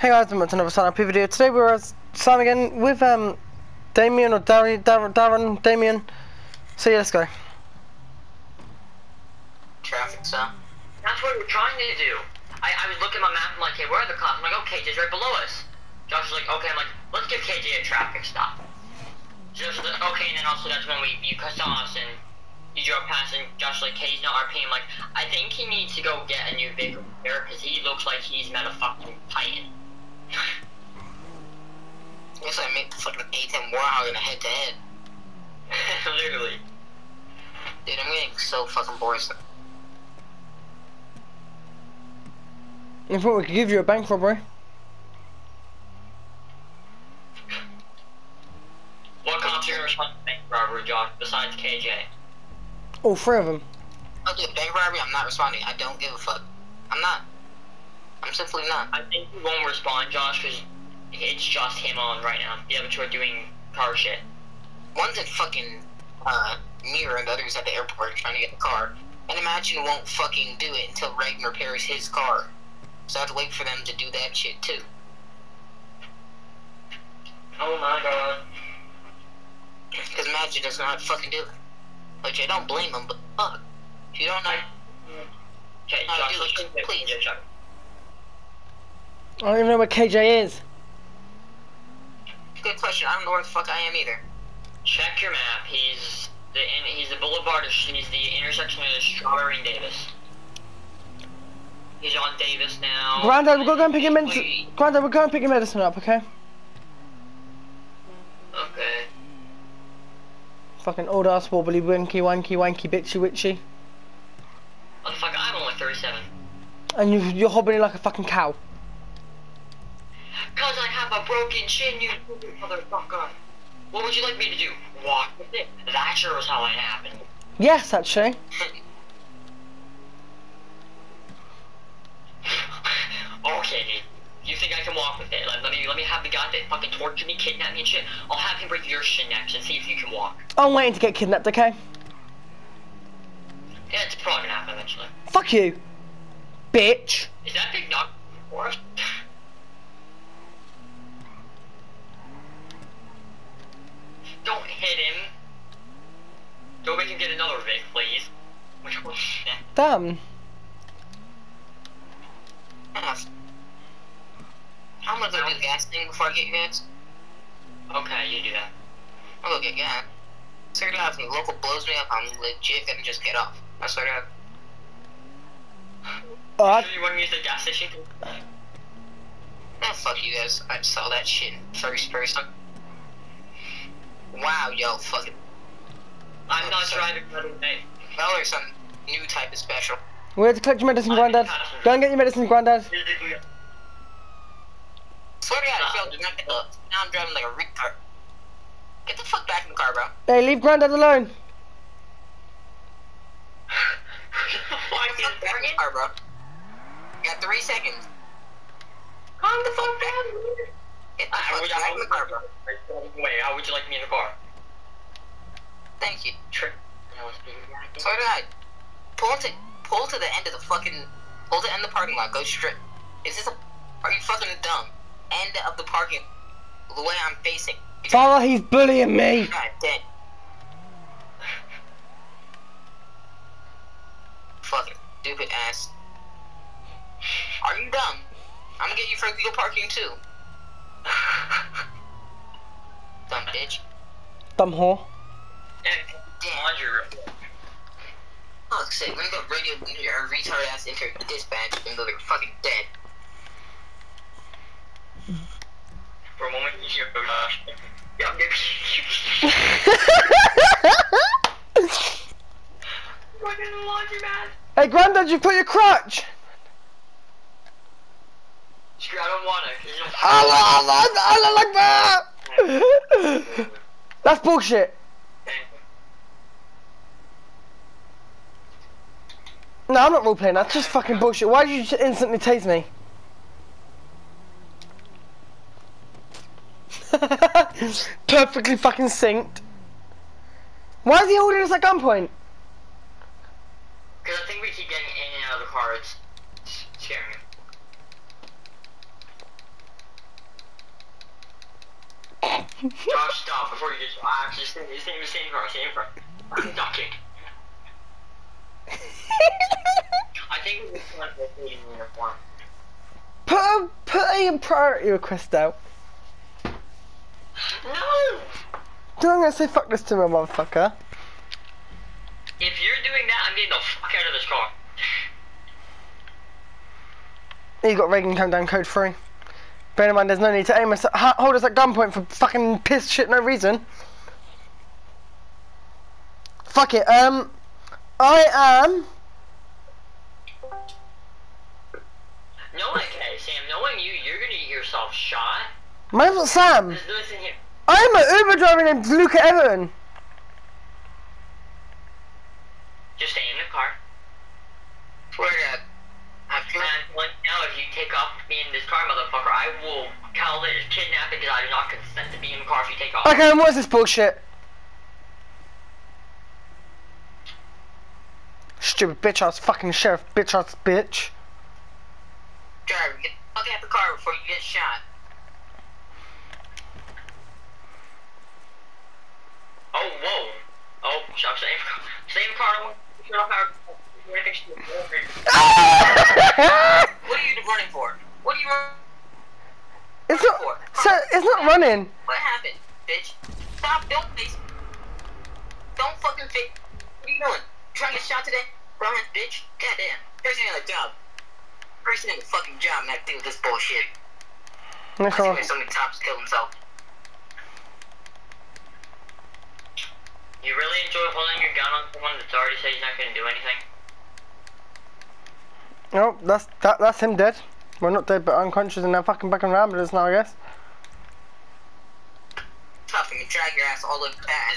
Hey guys, welcome to another Sign Up video. Today we're starting again with um, Damien or Darren, Darren, Darren, Damien. So yeah, let's go. Traffic stop. That's what we're trying to do. I, I was looking at my map, I'm like, hey, where are the cops? I'm like, oh, KJ's right below us. Josh was like, okay, I'm like, let's give KJ a traffic stop. Like, okay, and then also that's when we, you saw us and you drove past and Josh like, hey, he's not RP. I'm like, I think he needs to go get a new vehicle here because he looks like he's met a fucking titan. Looks like I made fucking A10 Warthog in a head to head. Literally. Dude, I'm getting so fucking bored. I thought we could give you a bank robbery. What cops are responsible for bank robbery, Josh, besides KJ? All three of them. I'll do a bank robbery, I'm not responding. I don't give a fuck. I'm not. I'm simply not. I think he won't respond, Josh, because it's just him on right now. The other two are doing car shit. One's in fucking uh, mirror and the other's at the airport trying to get the car. And Imagine won't fucking do it until Reagan repairs his car. So I have to wait for them to do that shit too. Oh my god. Because Imagine doesn't know how to fucking do it. Which I don't blame him, but fuck. If you don't know, Okay, Josh, do it, please. Yeah. I don't even know where KJ is. good question. I don't know where the fuck I am either. Check your map. He's the in, he's the boulevard. of- He's the intersection of Strawberry and Davis. He's on Davis now. Grandad, we're gonna go and pick him Wait, medicine. Grandad, we're going to pick your medicine up, okay? Okay. Fucking old ass wobbly winky wanky wanky bitchy witchy. Motherfucker, I'm only 37. And you, you're hobbling like a fucking cow. Have a broken shin, you stupid motherfucker. What would you like me to do? Walk with it? That sure was how it happened. Yes, actually. okay. You think I can walk with it? Let, let me let me have the guy that fucking tortured me, kidnapped me and shit. I'll have him break your shin next and see if you can walk. I'm waiting to get kidnapped, okay? Yeah, it's probably gonna happen eventually. Fuck you. Bitch. Is that big knock for us? Don't hit him. Don't make him get another Vic, please. Which one? Damn. Yes. I'm gonna go do the gas thing before I get you guys. Okay, you do that. I'll go get gas. Swear to God, if the local blows me up, I'm legit gonna just get off. I swear to God. Alright. So you want to use the gas station? Oh, fuck you guys. I saw that shit in first person. Wow, yo, fucking. I'm not Sorry. driving by the way. Well, there's some new type of special. We're to collect your medicine, Grandad. Go and get your medicine, Grandad. Swear to God, if y'all not get up, now I'm driving like a retard. Get the fuck back in the car, bro. Hey, leave Grandad alone. Why Get the fuck back in the car, bro. You got three seconds. Calm the fuck down. Get How fuck would, back how, in the car, bro. wait, how would you like me in the car? Thank you. Trick. Swear to God. Pull to, pull to the end of the fucking, pull to the end of the parking lot. Go straight. Is this a, are you fucking dumb? End of the parking, the way I'm facing. Father, he's bullying me. God damn. Fucking stupid ass. Are you dumb? I'm gonna get you for legal parking too. Dumb bitch. Dumb whore. Damn. Laundry Fuck's sake, let me go radio your retard ass into dispatch and they're fucking dead. For a moment, you hear yeah, I'm getting fucking laundromat. hey, Grandad, you put your crutch. Screw, I don't wanna. 'cause you don't- Allah, Allah, Allah Akbar. That's bullshit. No, I'm not role playing. That's just fucking bullshit. Why did you just instantly tase me? Perfectly fucking synced. Why is he holding us at gunpoint? Because I think we keep getting in and out of the car. It's it's scaring me. Josh, stop before you just actually same, same, same car, same car. I'm ducking. I think it was one uniform. put a, put a priority request out. No! Then I'm gonna say fuck this to my motherfucker. If you're doing that, I'm getting the fuck out of this car. You got Reagan come down code three. Bear in mind, there's no need to aim us, hold us at gunpoint for fucking piss shit, no reason. Fuck it. Um, I am. No, okay, Sam, knowing you, you're gonna get yourself shot. My name's not Sam. Listen, listen here. I'm an Uber driver named Luca Everton. Just stay in the car. Swear to God. I'm And I'm telling now, if you take off with me in this car, motherfucker, I will tell it as kidnapping because I do not consent to be in the car if you take off. Okay, and what's this bullshit? Stupid bitch ass fucking sheriff bitch ass bitch. Driver, get the fuck out the car before you get shot. Oh, whoa. Oh, stop, same car. Same car. I want to turn off our... Anything she- What are you running for? What are you running It's not. So it's not running. What happened, bitch? Stop, don't face. Don't fucking face. What are you doing? Trying to get shot today? Run, bitch. Goddamn. First day on the job. First day on the fucking job, and I deal with this bullshit. I see why so many cops kill themselves. You really enjoy holding your gun on someone that's already said he's not going to do anything? No, that's that. That's him dead. Well, not dead, but unconscious, and they're fucking back in ambulance now, I guess. Tough, and you drag your ass all the pad.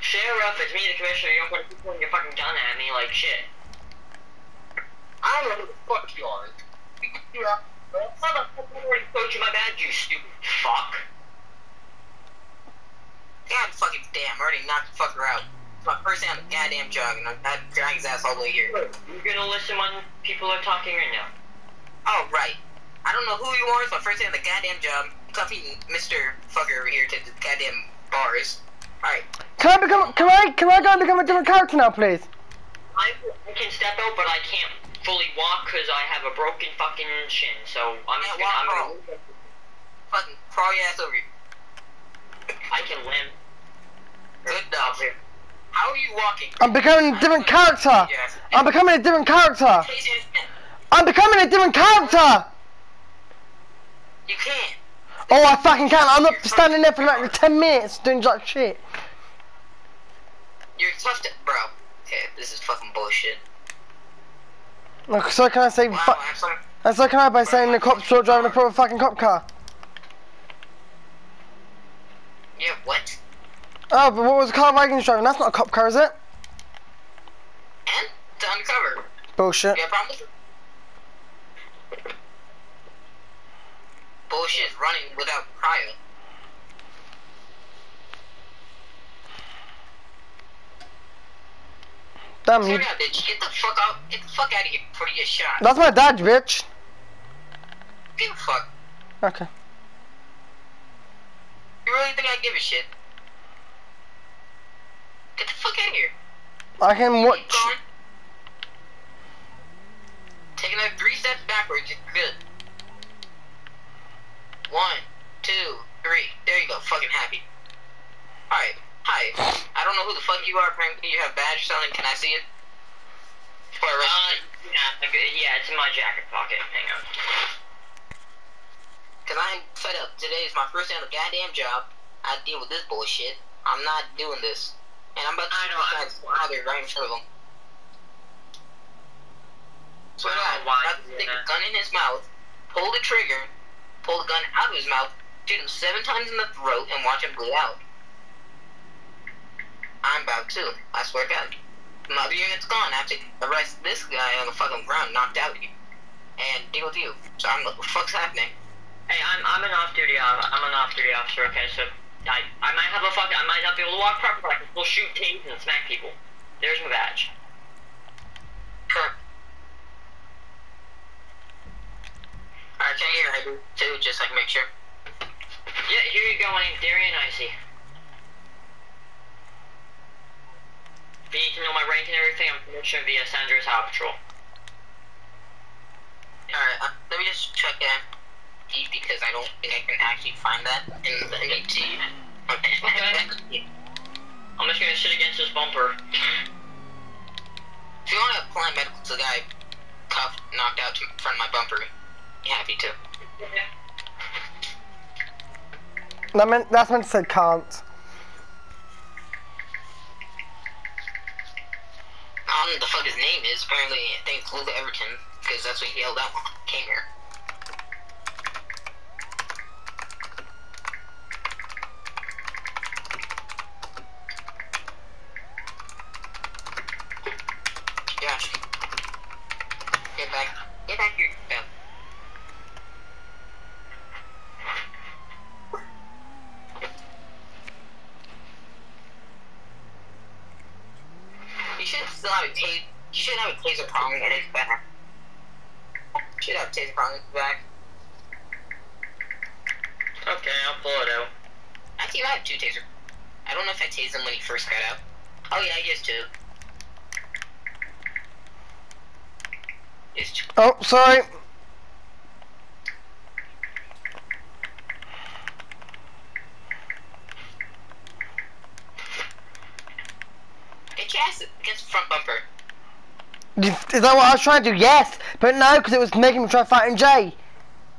Sheriff, it's me, the commissioner. You don't want to keep pointing your fucking gun at me like shit. I don't know who the fuck you are. You are. Motherfucker, already showed you my badge, you stupid fuck. God fucking damn, I already knocked the fucker out. It's my first day on the goddamn jog, and I'm I'm dragging his ass all the way here. You're gonna listen when people are talking right now. Oh, right. I don't know who you are, it's my first day on the goddamn job. Comfy Mr. Fucker over here to the goddamn bars. Alright. Can I become? Can I? Can I go and become a different character now, please? I, I can step out, but I can't fully walk because I have a broken fucking shin. So I'm just gonna, I'm gonna, Fucking crawl your ass over here. I can limp. Good enough. How are you walking? I'm becoming a different character. Yes. I'm becoming a different character. Chase your ass. I'm becoming a different character. You can't. Oh, I fucking can. I'm not standing there for like 10 minutes doing jack shit. You're tough to. Bro. Okay, this is fucking bullshit. Look, so can I say? Wow, sorry. and so can I by saying the cops not driving a proper fucking cop car? Yeah, what? Oh, but what was the car Vikings driving? That's not a cop car, is it? And? It's undercover. Bullshit. A problem? Bullshit running without prior. Damn, you. bitch. Get the fuck out. Get the fuck out of here before you get shot. That's my dad, bitch. Give a fuck. Okay. You really think I give a shit? Get the fuck out of here. I can Keep watch. going. Take another three steps backwards. You're good. One, two, three. There you go. Fucking happy. Alright. Hi. I don't know who the fuck you are. Apparently you have a badge or something. Can I see it? Before I arrest Uh, yeah, okay, yeah, it's in my jacket pocket. Hang on. Cause I'm fed up. Today is my first day on the goddamn job. I deal with this bullshit. I'm not doing this. And I'm about to I know, this I- guy's father right in front of him. So I don't know why about to stick a gun in his mouth, pull the trigger, pull the gun out of his mouth, shoot him seven times in the throat, and watch him bleed out. I'm about to. I swear to God. My other unit's gone. I have to arrest this guy on the fucking ground, knocked out, and deal with you. So I'm like, what the fuck's happening? Hey, I'm I'm an off-duty uh, I'm an off-duty officer. Okay, so I I might have a fucking I might not be able to walk properly, but I can still shoot teams and smack people. There's my badge. Huh. Alright, can I get your ID too, just can make sure? Yeah, here you go. My name's Darian Icey. If you need to know my rank and everything, I'm Commissioner of the San Highway Patrol. Alright, uh, let me just check in. Because I don't think I can actually find that in the NET. Okay. I'm just gonna sit against this bumper. If you want to apply medical to the guy cuffed, knocked out to in front of my bumper, be happy to. That meant, that's meant to say can't. I don't know what the fuck his name is. Apparently, I think it's Luke Everton, because that's what he yelled out when he came here. Josh. Get back. Get back here. Yeah. You should still have a taser. You should have a taser prong in his back. You should have a taser prong in his back. Okay, I'll pull it out. Actually, I have two taser. I don't know if I tased him when he first got out. Oh yeah, he has two. He two. Oh, sorry. Get your ass against the front bumper. Is that what I was trying to do? Yes, but no, because it was making me try fighting Jay.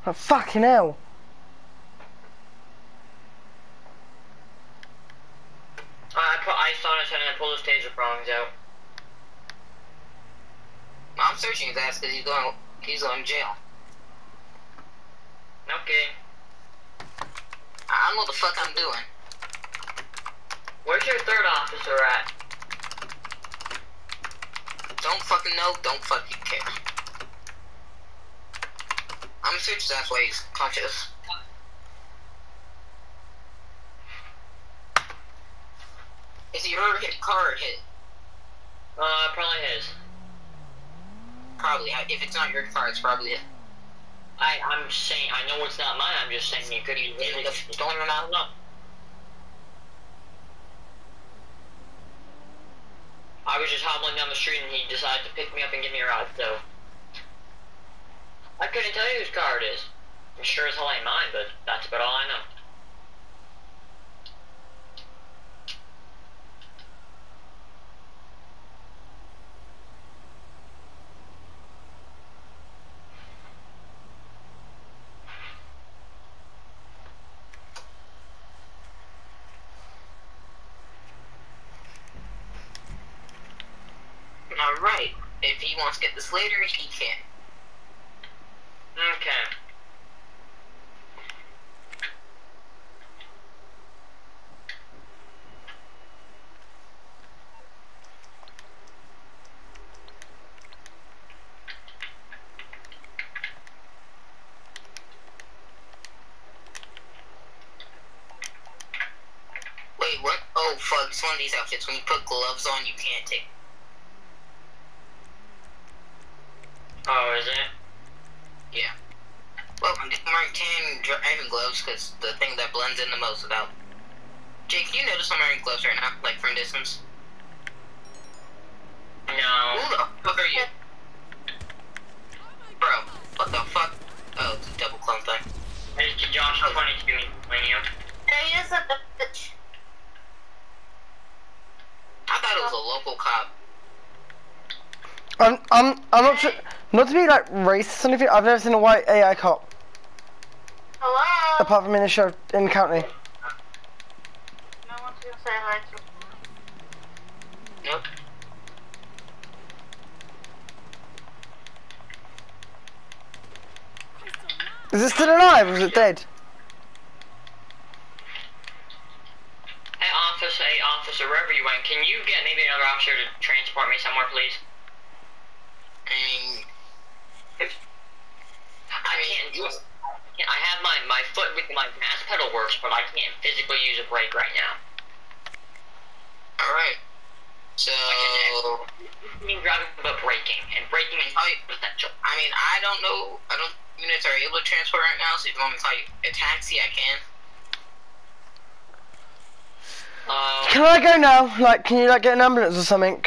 Oh, fucking hell. Uh, I put ice on his head and I pulled his taser prongs out. I'm searching his ass because he's going. He's going to jail. Okay. I don't know what the fuck I'm doing. Where's your third officer at? Don't fucking know. Don't fucking care. I'm search his he's conscious. Is he your hit car or hit? Uh, probably his. Probably. If it's not your car, it's probably it. I, I'm saying, I know it's not mine, I'm just saying it could be Maybe his. the don't even know. I was just hobbling down the street and he decided to pick me up and give me a ride, so. Couldn't tell you whose car it is. I'm sure as hell ain't mine, but that's about all I know. Alright. If he wants to get this later, he can. Okay. Wait, what? Oh, fuck. It's one of these outfits. When you put gloves on, you can't take. Oh, is it? Yeah. Well, I'm just wearing tan driving gloves because the thing that blends in the most without. Jake, can you notice I'm wearing gloves right now, like from distance? No. Who the fuck are you? Bro, what the fuck? Oh, it's a double clone thing. It's Josh 22 me playing you. Hey, is a bitch. I thought it was a local cop. I'm, I'm, I'm not sure. Not to be like racist or anything, I've never seen a white AI cop. Hello? Apart from in the show, in the County. No one's gonna say hi to Nope. Is it still alive or is it dead? Hey, officer, officer, wherever you went, can you get maybe another officer to transport me somewhere, please? Um, I mean, I can't do it. I have my, my foot with my gas pedal works, but I can't physically use a brake right now. alright. So, I mean driving, but braking, and braking is essential. I mean, I don't know. I don't. Units are able to transport right now, so if you want me to call you a taxi, I can. Uh, Can I go now? Like, can you like get an ambulance or something?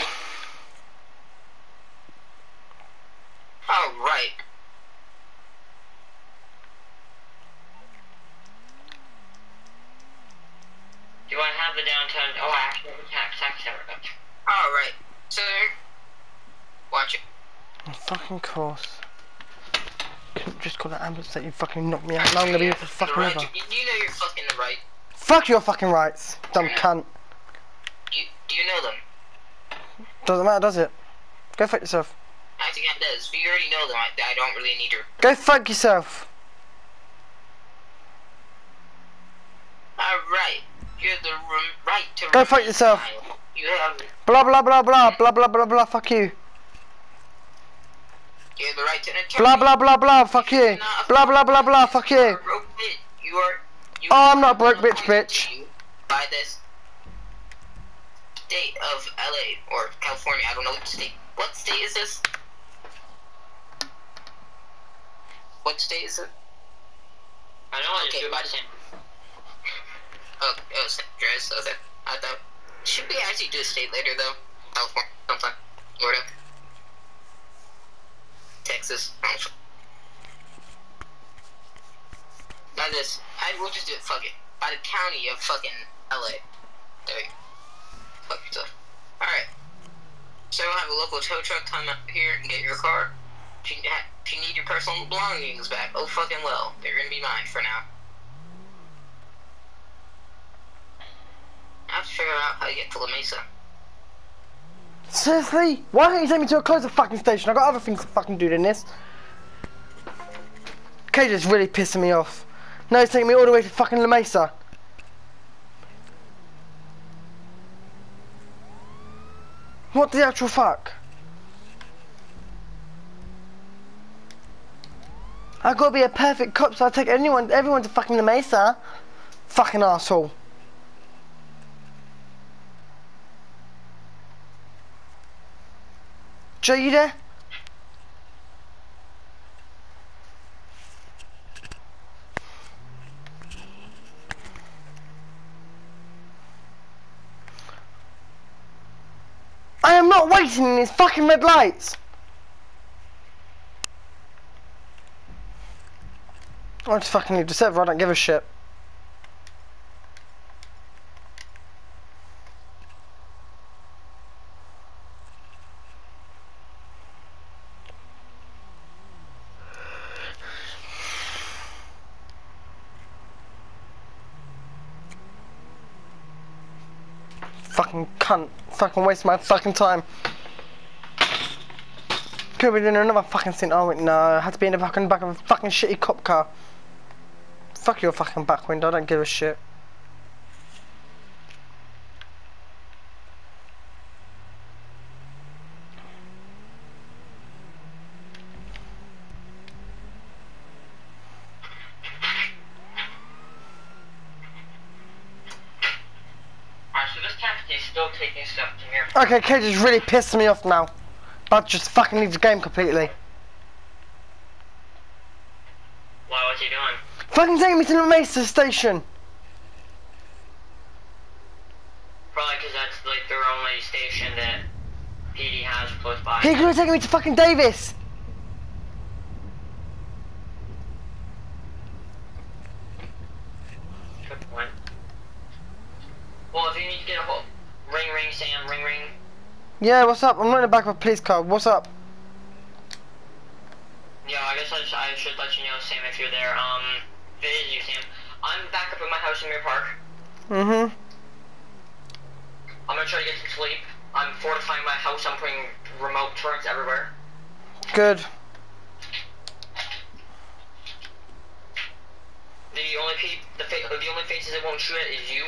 Oh, right. do you want to have the downtown? Oh, I actually have a tax tax center. All right. So, watch it. Fucking course. Couldn't just call an ambulance that you fucking knocked me out. Now I'm gonna be here for fucking right. ever. You, you know you're fucking right. Fuck your fucking rights, dumb cunt. You do you know them? Doesn't matter, does it? Go fuck yourself. I think it does. But you already know them. I, I don't really need to. Go fuck yourself. All right. You have the right to. Go fuck yourself. You have. Blah blah blah blah blah blah blah blah. Fuck you. You have the right to an attorney. Blah blah blah blah. Fuck you. Blah blah blah blah. Fuck You are you. a broke bitch. You are. You Oh, I'm not broke bitch, bitch. to By this state of LA or California. I don't know what state. What state is this? What state is it? I don't just Okay, do it by but- San. Oh, oh, San Andreas. Okay. I thought. Should we actually do a state later though? California, sometime. Florida. Texas. By this, I will just do it. Fuck it. By the county of fucking LA. There you go. Fuck yourself. Alright. So I have a local tow truck come up here and get your car. If you, if you need your personal belongings back, oh fucking well. They're gonna be mine for now. I have to figure out how to get to La Mesa. Seriously? Why don't you take me to a closer fucking station? I've got other things to fucking do than this. KJ is really pissing me off. Now he's taking me all the way to fucking La Mesa. What the actual fuck? I gotta be a perfect cop, so I take anyone, everyone to fucking La Mesa. Fucking asshole. Joe, you there? I am not waiting in these fucking red lights. I just fucking leave the server, I don't give a shit. Fucking cunt. Fucking waste my fucking time. Could have been in another fucking scene. Oh wait, no. I had to be in the fucking back of a fucking shitty cop car. Fuck your fucking back window. I don't give a shit. Alright, so this taxi is still taking stuff to here. Okay, KJ is really pissing me off now. But just fucking leave the game completely. Why, what's he doing? Fucking take me to the Mesa station. Probably because that's like their only station that PD has close by. He could have taken me to fucking Davis. Good point. Well, if you need to get a hold, ring, ring. Yeah, what's up? I'm not in the back of a police car. What's up? Yeah, I guess I, sh- I should let you know, Sam, if you're there. Um, it is you, Sam. I'm back up at my house in Mirror Park. Mm-hmm. I'm gonna try to get some sleep. I'm fortifying my house. I'm putting remote turrets everywhere. Good. The only pe- the, fa- the only faces that won't shoot at is you.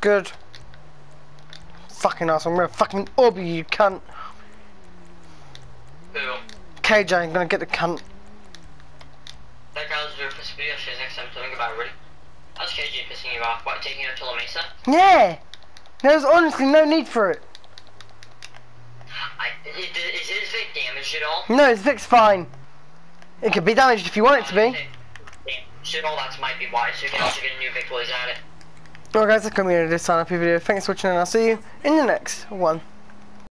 Good. Fucking ass. I'm gonna fucking orb you, you cunt. Who? KJ, I'm gonna get the cunt. That guy was doing for video shit next time. Something about really. How's KJ pissing you off? What, taking her to La Mesa? Yeah! There's honestly no need for it. I, is, is his Vic damaged at all? No, it's fixed fine. It could be damaged if you want it to be. All that might be why, so you can also get a new Vic while he's at it. Well guys, that's going to this sign up your video. Thanks for watching and I'll see you in the next one.